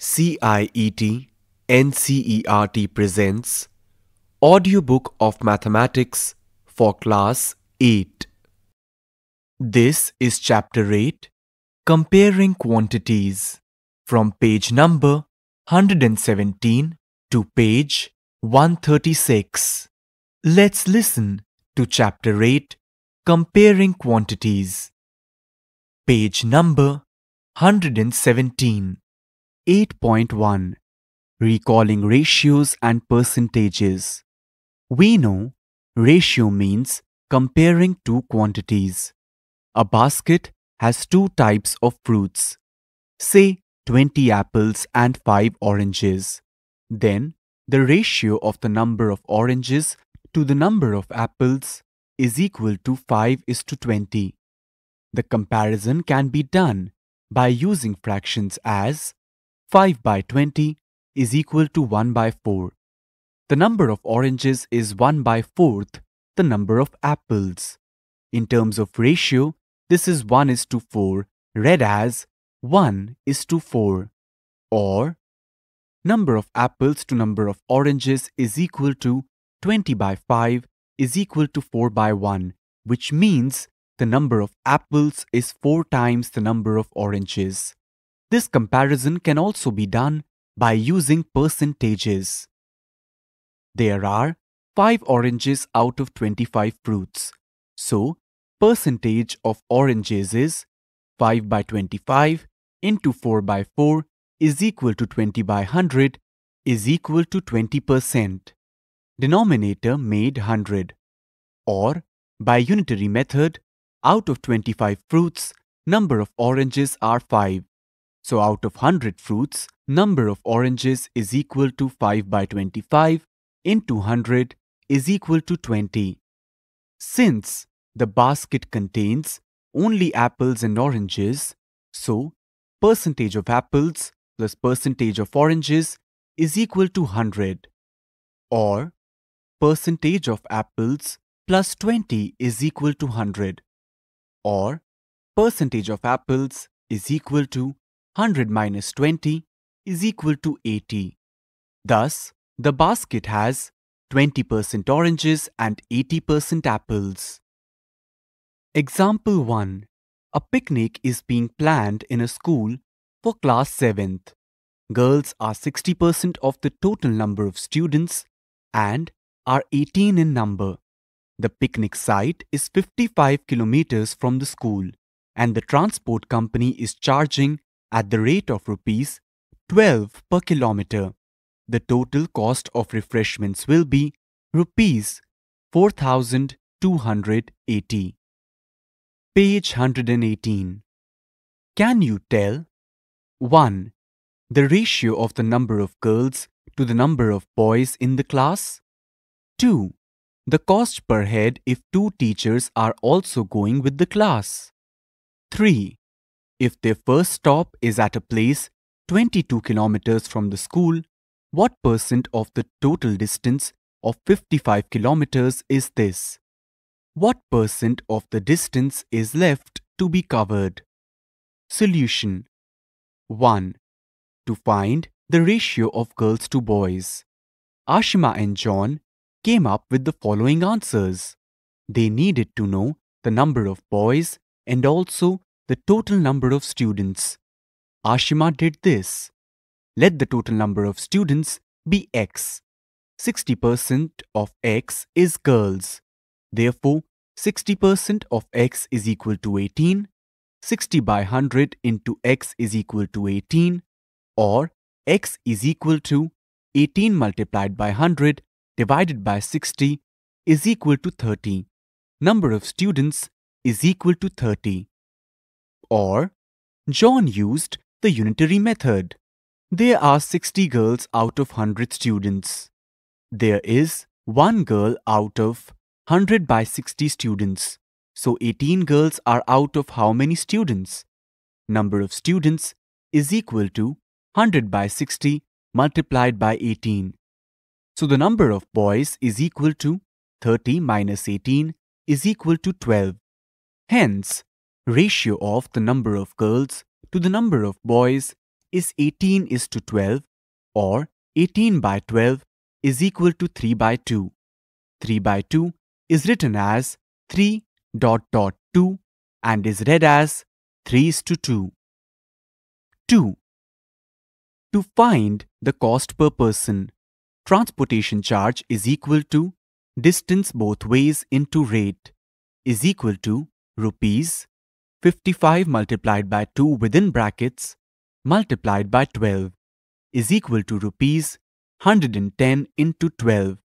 CIET NCERT presents Audiobook of Mathematics for Class 8. This is Chapter 8 Comparing Quantities from page number 117 to page 136. Let's listen to Chapter 8 Comparing Quantities. Page number 117. 8.1 Recalling ratios and percentages. We know ratio means comparing two quantities. A basket has two types of fruits, say 20 apples and 5 oranges. Then the ratio of the number of oranges to the number of apples is equal to 5 is to 20. The comparison can be done by using fractions as 5 by 20 is equal to 1 by 4. The number of oranges is 1 by 4th the number of apples. In terms of ratio, this is 1 is to 4 read as 1 is to 4 or number of apples to number of oranges is equal to 20 by 5 is equal to 4 by 1 which means the number of apples is 4 times the number of oranges. This comparison can also be done by using percentages. There are 5 oranges out of 25 fruits. So, percentage of oranges is 5 by 25 into 4 by 4 is equal to 20 by 100 is equal to 20%. Denominator made 100. Or, by unitary method, out of 25 fruits, number of oranges are 5. So out of 100 fruits, number of oranges is equal to 5 by 25 into 100 is equal to 20. Since the basket contains only apples and oranges, so percentage of apples plus percentage of oranges is equal to 100. Or percentage of apples plus 20 is equal to 100. Or percentage of apples is equal to 100 minus 20 is equal to 80. Thus, the basket has 20% oranges and 80% apples. Example 1. A picnic is being planned in a school for class 7th. Girls are 60% of the total number of students and are 18 in number. The picnic site is 55 kilometers from the school and the transport company is charging at the rate of rupees 12 per kilometer. The total cost of refreshments will be rupees 4280. Page 118. Can you tell 1. The ratio of the number of girls to the number of boys in the class 2. The cost per head if two teachers are also going with the class 3. If their first stop is at a place 22 kilometers from the school, what percent of the total distance of 55 kilometers is this? What percent of the distance is left to be covered? Solution 1. To find the ratio of girls to boys, Ashima and John came up with the following answers. They needed to know the number of boys and also the total number of students. Ashima did this. Let the total number of students be x. 60% of x is girls. Therefore, 60% of x is equal to 18. 60 by 100 into x is equal to 18 or x is equal to 18 multiplied by 100 divided by 60 is equal to 30. Number of students is equal to 30. Or, John used the unitary method. There are 60 girls out of 100 students. There is one girl out of 100 by 60 students. So 18 girls are out of how many students? Number of students is equal to 100 by 60 multiplied by 18. So the number of boys is equal to 30 minus 18 is equal to 12. Hence, ratio of the number of girls to the number of boys is 18 is to 12 or 18 by 12 is equal to 3 by 2. 3 by 2 is written as 3 dot dot 2 and is read as 3 is to 2. 2. To find the cost per person, transportation charge is equal to distance both ways into rate is equal to rupees 55 multiplied by 2 within brackets multiplied by 12 is equal to rupees 110 into 12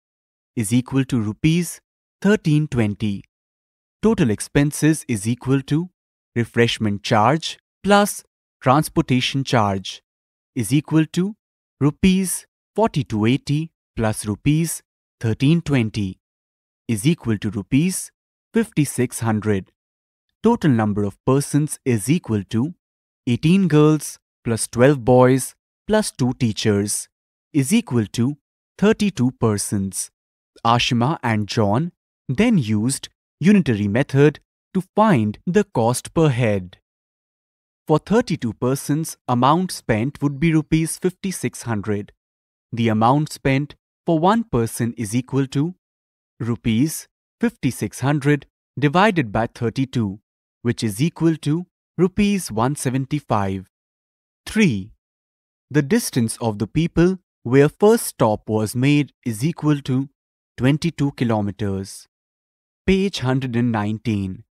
is equal to rupees 1320. Total expenses is equal to refreshment charge plus transportation charge is equal to rupees 4280 plus rupees 1320 is equal to rupees 5600. Total number of persons is equal to 18 girls plus 12 boys plus 2 teachers is equal to 32 persons. Ashima and John then used unitary method to find the cost per head. For 32 persons, amount spent would be rupees 5600. The amount spent for one person is equal to rupees 5600 divided by 32, which is equal to rupees 175. 3. The distance of the people where first stop was made is equal to 22 kilometers. Page 119.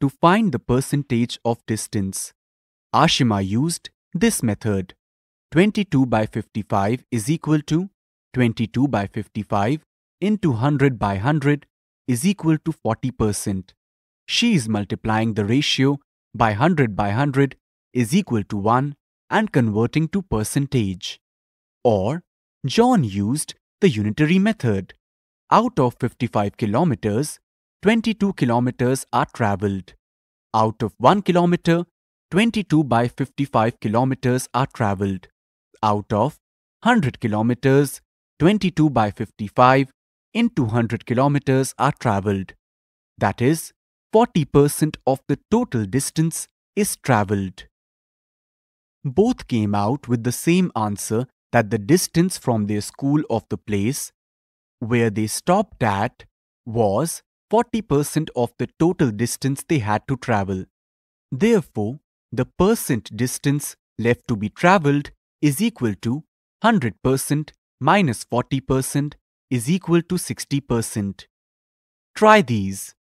To find the percentage of distance, Ashima used this method. 22 by 55 is equal to 22 by 55 into 100 by 100 is equal to 40%. She is multiplying the ratio by 100 by 100 is equal to 1 and converting to percentage. Or John used the unitary method. Out of 55 kilometers, 22 kilometers are travelled. Out of 1 kilometer, 22 by 55 kilometers are travelled. Out of 100 kilometers, 22 by 55 into 100 kilometers are travelled. That is, 40% of the total distance is travelled. Both came out with the same answer that the distance from their school of the place where they stopped at was 40% of the total distance they had to travel. Therefore, the percent distance left to be travelled is equal to 100% minus 40% is equal to 60%. Try these.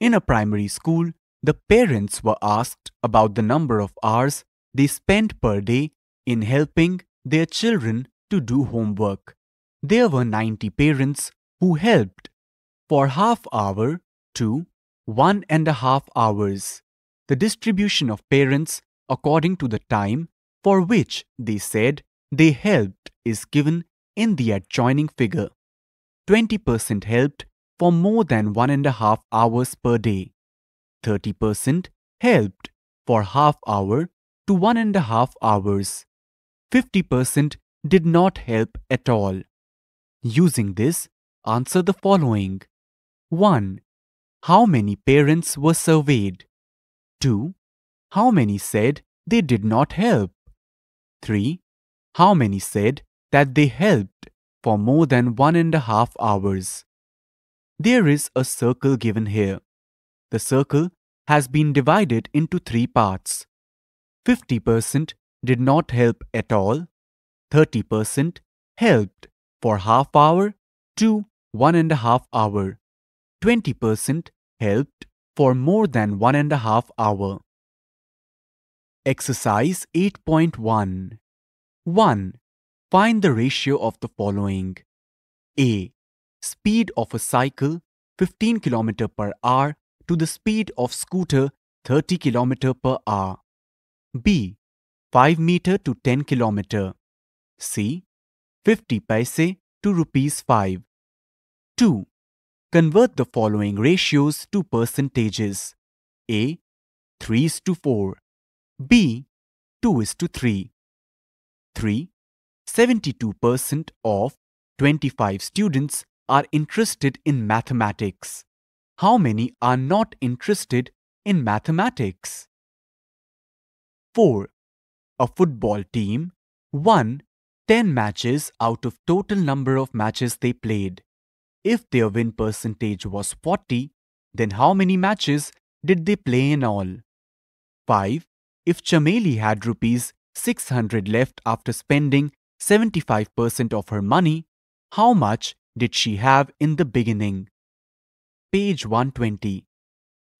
In a primary school, the parents were asked about the number of hours they spent per day in helping their children to do homework. There were 90 parents who helped for half hour to one and a half hours. The distribution of parents according to the time for which they said they helped is given in the adjoining figure. 20% helped for more than one and a half hours per day. 30% helped for half hour to one and a half hours. 50% did not help at all. Using this, answer the following. 1. How many parents were surveyed? 2. How many said they did not help? 3. How many said that they helped for more than one and a half hours? There is a circle given here. The circle has been divided into three parts. 50% did not help at all, 30% helped for half hour to one and a half hour, 20% helped for more than one and a half hour. Exercise 8.1 1. Find the ratio of the following. A. Speed of a cycle 15 km per hour to the speed of scooter 30 km per hour. B. 5 meter to 10 kilometer. C. 50 paise to rupees 5. 2. Convert the following ratios to percentages. A. 3 is to 4. B. 2 is to 3. 3. 72% of 25 students are interested in mathematics. How many are not interested in mathematics? 4. a football team won 10 matches out of total number of matches they played. If their win percentage was 40, then how many matches did they play in all? 5. If Chameli had rupees 600 left after spending 75% of her money, how much did she have in the beginning? Page 120.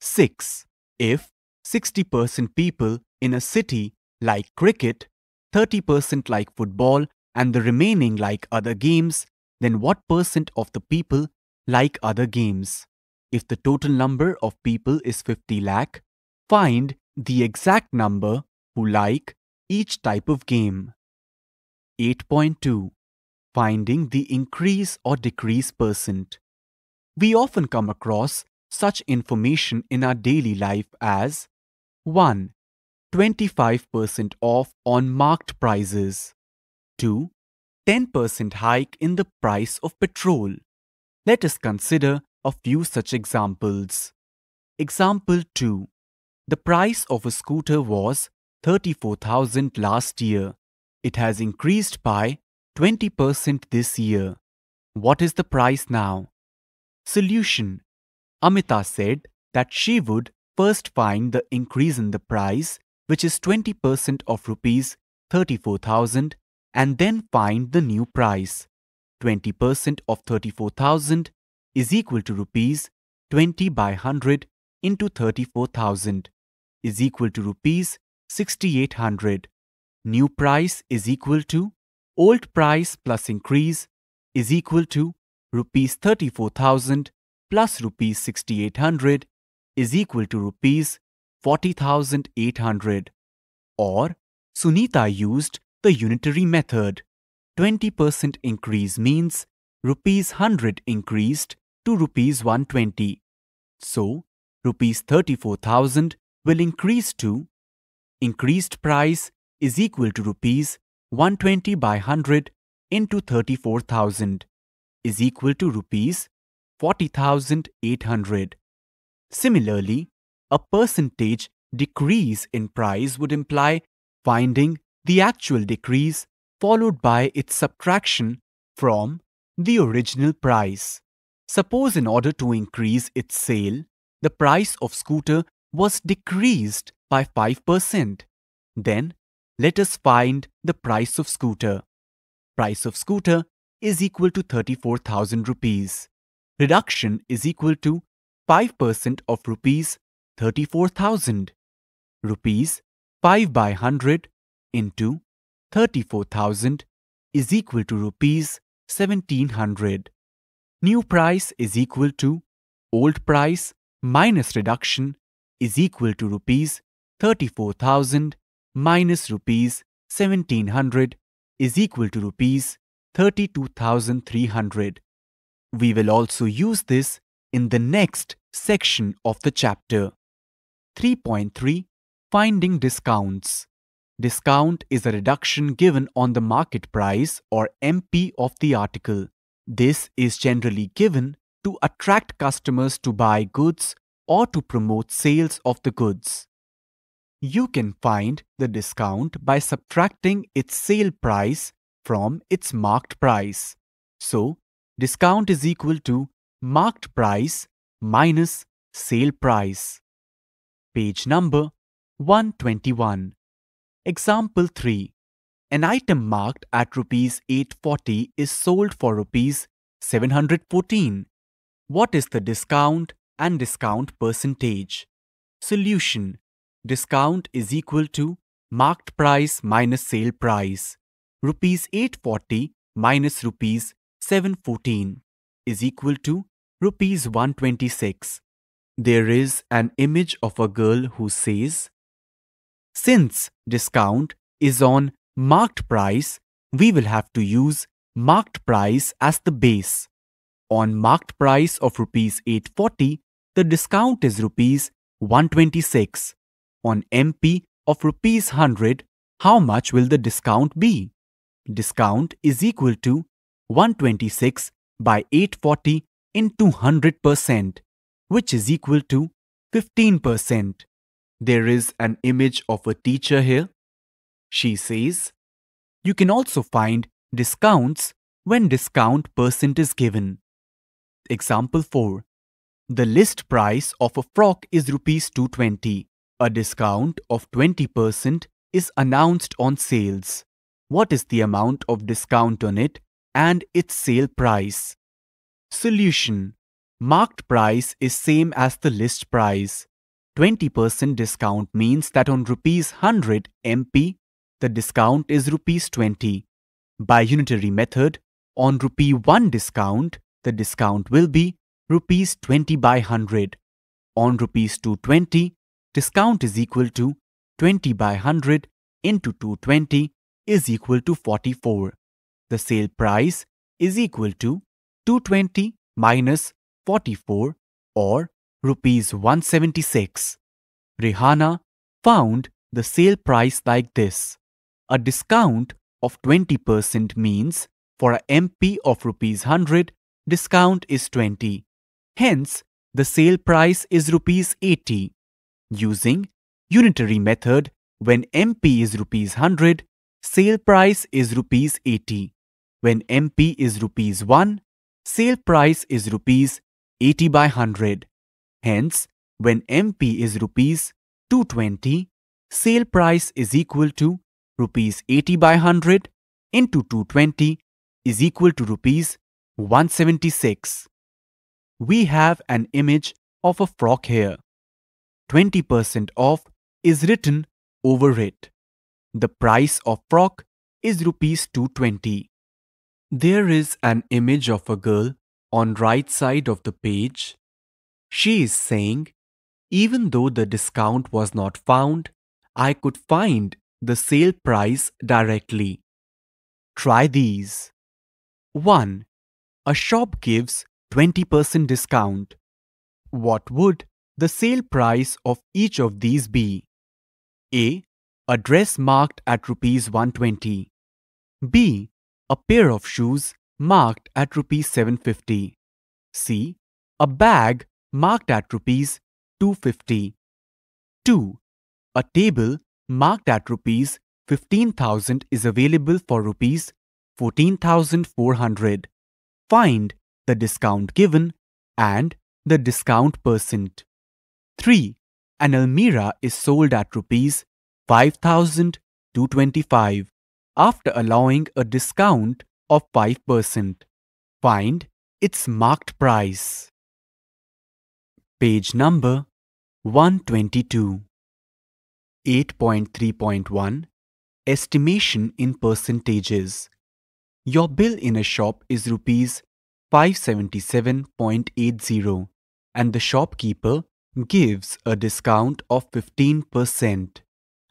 6. If 60% people in a city like cricket, 30% like football, and the remaining like other games, then what percent of the people like other games? If the total number of people is 50 lakh, find the exact number who like each type of game. 8.2 Finding the increase or decrease percent. We often come across such information in our daily life as 1. 25% off on marked prices. 2. 10% hike in the price of petrol. Let us consider a few such examples. Example 2. The price of a scooter was 34,000 last year. It has increased by 20% this year. What is the price now? Solution Amita said that she would first find the increase in the price, which is 20% of rupees 34,000, and then find the new price. 20% of 34,000 is equal to rupees 20 by 100 into 34,000 is equal to rupees 6800. New price is equal to old price plus increase is equal to rupees 34,000 plus rupees 6800 is equal to rupees 40,800. Or Sunita used the unitary method. 20% increase means rupees 100 increased to rupees 120. So, rupees 34,000 will increase to increased price is equal to rupees 120 by 100 into 34,000 is equal to rupees 40,800. Similarly, a percentage decrease in price would imply finding the actual decrease followed by its subtraction from the original price. Suppose in order to increase its sale, the price of scooter was decreased by 5%. Then let us find the price of scooter. Price of scooter is equal to 34,000 rupees. Reduction is equal to 5% of rupees 34,000. Rupees 5 by 100 into 34,000 is equal to rupees 1700. New price is equal to old price minus reduction is equal to rupees 34,000 minus rupees 1700 is equal to rupees 32,300. We will also use this in the next section of the chapter. 3.3 Finding Discounts Discount is a reduction given on the marked price or MP of the article. This is generally given to attract customers to buy goods or to promote sales of the goods. You can find the discount by subtracting its sale price from its marked price. So, discount is equal to marked price minus sale price. Page number 121. Example 3. An item marked at rupees 840 is sold for rupees 714. What is the discount and discount percentage? Solution. Discount is equal to marked price minus sale price. Rupees 840 minus rupees 714 is equal to rupees 126. There is an image of a girl who says, Since discount is on marked price, we will have to use marked price as the base. On marked price of rupees 840, the discount is rupees 126. On MP of rupees 100, how much will the discount be? Discount is equal to 126 by 840 into 100%, which is equal to 15%. There is an image of a teacher here. She says, You can also find discounts when discount percent is given. Example 4. The list price of a frock is rupees 220. A discount of 20% is announced on sales. What is the amount of discount on it and its sale price? Solution. Marked price is same as the list price. 20% discount means that on rupees 100 MP, the discount is rupees 20. By unitary method, on rupee 1 discount, the discount will be rupees 20 by 100. On rupees 220, discount is equal to 20 by 100 into 220 is equal to 44. The sale price is equal to 220 minus 44 or rupees 176. Rehana found the sale price like this. A discount of 20% means for a MP of rupees 100, discount is 20. Hence, the sale price is rupees 80. Using unitary method, when MP is rupees 100, sale price is rupees 80. When MP is rupees 1, sale price is rupees 80 by 100. Hence, when MP is rupees 220, sale price is equal to rupees 80 by 100 into 220 is equal to rupees 176. We have an image of a frock here. 20% off is written over it. The price of frock is rupees 220. There is an image of a girl on right side of the page. She is saying, even though the discount was not found, I could find the sale price directly. Try these. 1. A shop gives 20% discount. What would the sale price of each of these be? A. A dress marked at rupees 120. B. A pair of shoes marked at rupees 750. C. A bag marked at rupees 250. 2. A table marked at rupees 15,000 is available for rupees 14,400. Find the discount given and the discount percent. 3. An Almira is sold at rupees 5,225 after allowing a discount of 5%. Find its marked price. Page number 122. 8.3.1 Estimation in percentages. Your bill in a shop is rupees 577.80 and the shopkeeper gives a discount of 15%.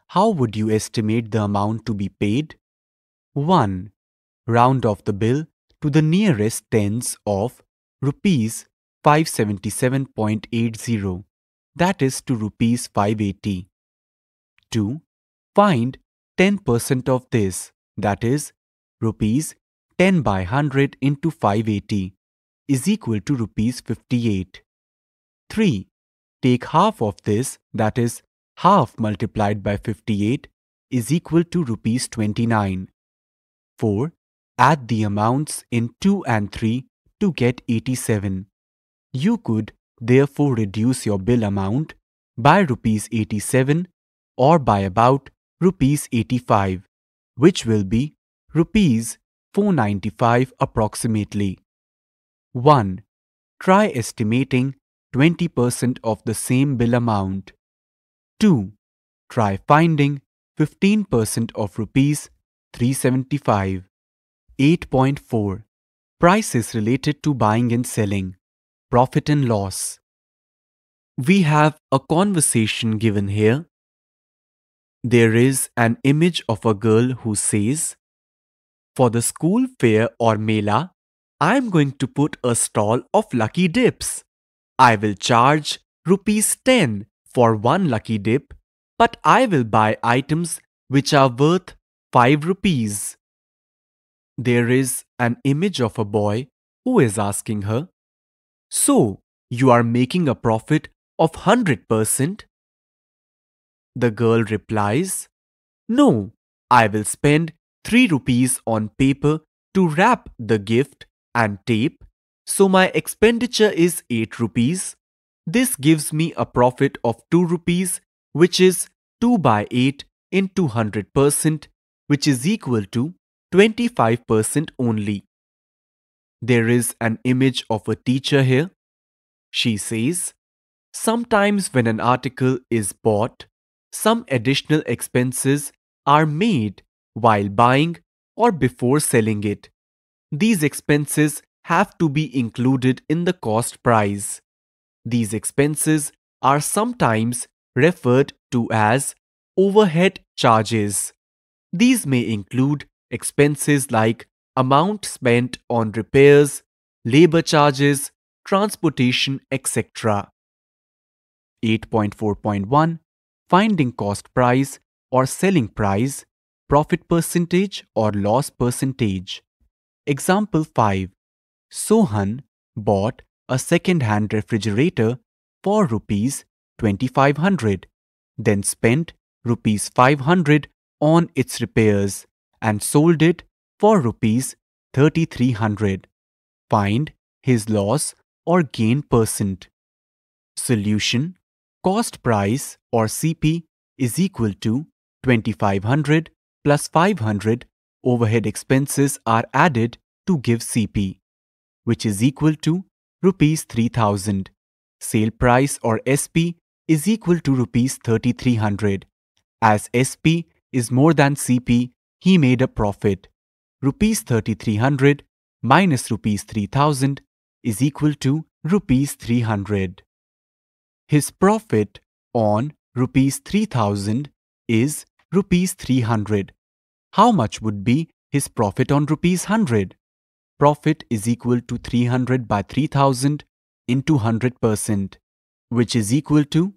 How would you estimate the amount to be paid? 1. Round off the bill to the nearest tens of rupees 577.80 that is to rupees 580. 2. Find 10% of this that is rupees 10 by 100 into 580 is equal to rupees 58. 3. Take half of this that is half multiplied by 58 is equal to rupees 29. 4. Add the amounts in 2 and 3 to get 87. You could therefore reduce your bill amount by rupees 87 or by about rupees 85, which will be rupees 495 approximately. 1. Try estimating 20% of the same bill amount. 2. Try finding 15% of rupees 375. 8.4 Prices related to buying and selling. Profit and loss. We have a conversation given here there is an image of a girl who says, For the school fair or mela, I am going to put a stall of lucky dips. I will charge rupees 10 for one lucky dip, but I will buy items which are worth 5 rupees. There is an image of a boy who is asking her, So, you are making a profit of 100%? The girl replies, No, I will spend 3 rupees on paper to wrap the gift and tape, so my expenditure is 8 rupees. This gives me a profit of 2 rupees, which is 2 by 8 in 200%, which is equal to 25% only. There is an image of a teacher here. She says, Sometimes when an article is bought, some additional expenses are made while buying or before selling it. These expenses have to be included in the cost price. These expenses are sometimes referred to as overhead charges. These may include expenses like amount spent on repairs, labor charges, transportation, etc. 8.4.1 Finding cost price or selling price, profit percentage or loss percentage. Example 5. Sohan bought a second-hand refrigerator for rupees 2500 then spent rupees 500 on its repairs and sold it for rupees 3300 find his loss or gain percent. Solution cost price or cp is equal to 2500 plus 500 overhead expenses are added to give cp which is equal to rupees 3000 sale price or sp is equal to rupees 3300 as sp is more than cp he made a profit. Rupees 3300 minus rupees 3000 is equal to rupees 300 his profit on rupees 3000 is rupees 300 how much would be his profit on rupees 100 profit is equal to 300 by 3000 into 100% which is equal to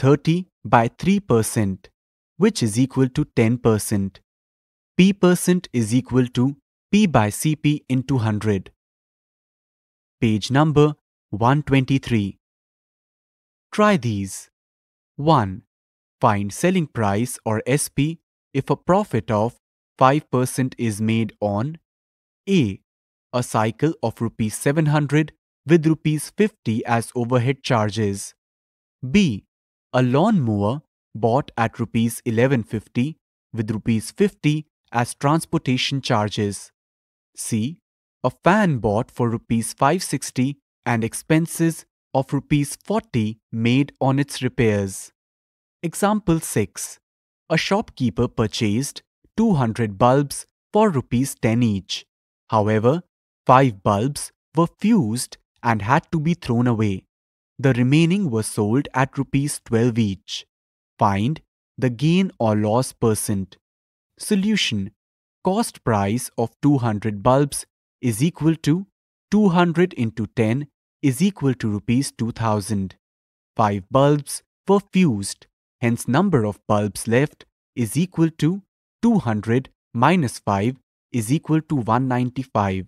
30 by 3% which is equal to 10% p percent is equal to p by cp into 100 page number 123 try these. 1 find selling price or sp if a profit of 5% is made on a a cycle of rupees 700 with rupees 50 as overhead charges b a lawn mower bought at rupees 1150 with rupees 50 as transportation charges. C. A fan bought for rupees 560 and expenses of rupees 40 made on its repairs. Example 6. A shopkeeper purchased 200 bulbs for rupees 10 each. However, 5 bulbs were fused and had to be thrown away. The remaining were sold at rupees 12 each. Find the gain or loss percent. Solution Cost price of 200 bulbs is equal to 200 into 10 is equal to rupees 2000. 5 bulbs were fused, hence number of bulbs left is equal to 200 minus 5 is equal to 195.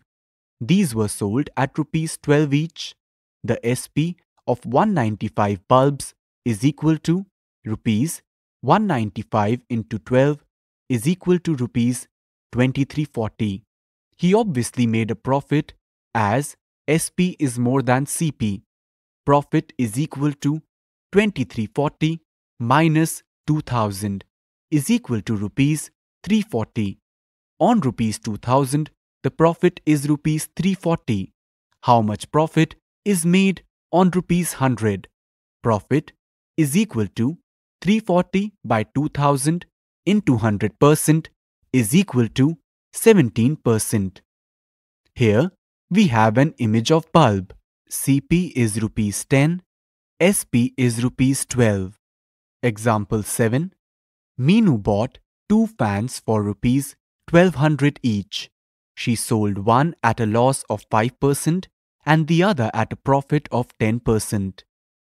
These were sold at rupees 12 each. The SP of 195 bulbs is equal to rupees 195 into 12 is equal to rupees 2340. He obviously made a profit as SP is more than CP. Profit is equal to 2340 minus 2000 is equal to rupees 340. On rupees 2000, the profit is rupees 340. How much profit is made on rupees 100? Profit is equal to 340 by 2000 into 100% is equal to 17%. Here we have an image of bulb. CP is rupees 10, SP is rupees 12. Example 7. Meenu bought two fans for rupees 1200 each. She sold one at a loss of 5% and the other at a profit of 10%.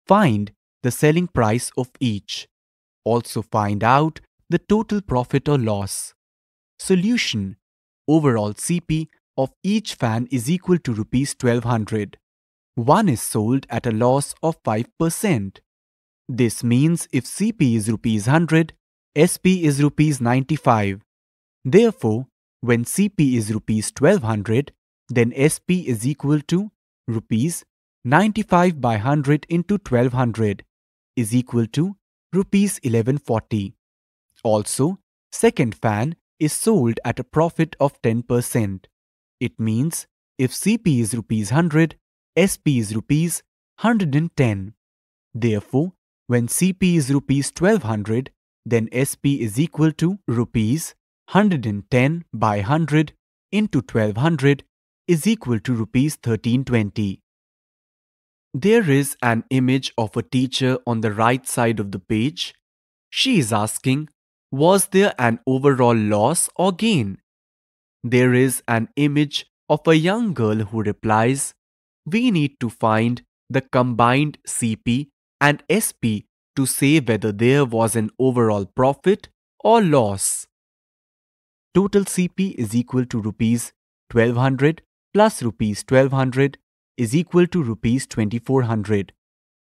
Find the selling price of each. Also find out the total profit or loss. Solution Overall CP of each fan is equal to rupees 1200. One is sold at a loss of 5%. This means if CP is rupees 100, SP is rupees 95. Therefore, when CP is rupees 1200, then SP is equal to rupees 95 by 100 into 1200 is equal to rupees 1140. Also, second fan is sold at a profit of 10%. It means if CP is rupees 100, SP is rupees 110. Therefore, when CP is rupees 1200, then SP is equal to rupees 110 by 100 into 1200 is equal to rupees 1320. There is an image of a teacher on the right side of the page. She is asking, was there an overall loss or gain? There is an image of a young girl who replies, we need to find the combined CP and SP to say whether there was an overall profit or loss. Total CP is equal to rupees 1200 plus rupees 1200 is equal to rupees 2400.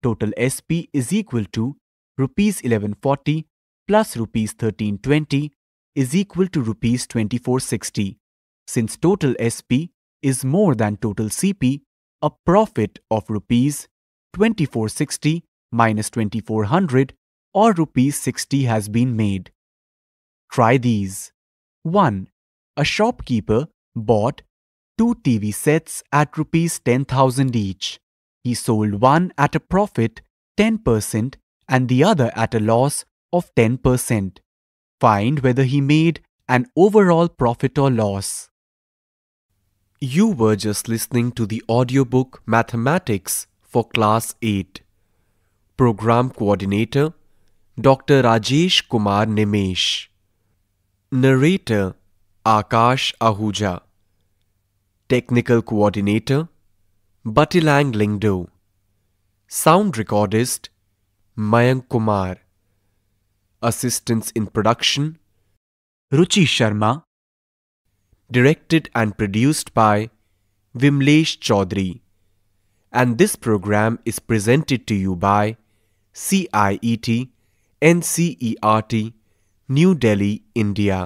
Total SP is equal to rupees 1140 plus rupees 1320 is equal to rupees 2460. Since total SP is more than total CP, a profit of rupees 2460 minus 2400 or rupees 60 has been made. Try these. 1. A shopkeeper bought two TV sets at rupees 10,000 each. He sold one at a profit 10% and the other at a loss of 10%. Find whether he made an overall profit or loss. You were just listening to the audiobook Mathematics for Class 8. Program Coordinator Dr. Rajesh Kumar Nimesh. Narrator Akash Ahuja. Technical Coordinator Batilang Lingdo. Sound Recordist Mayank Kumar. Assistants in Production Ruchi Sharma. Directed and produced by Vimlesh Chaudhary. And this program is presented to you by CIET NCERT New Delhi, India.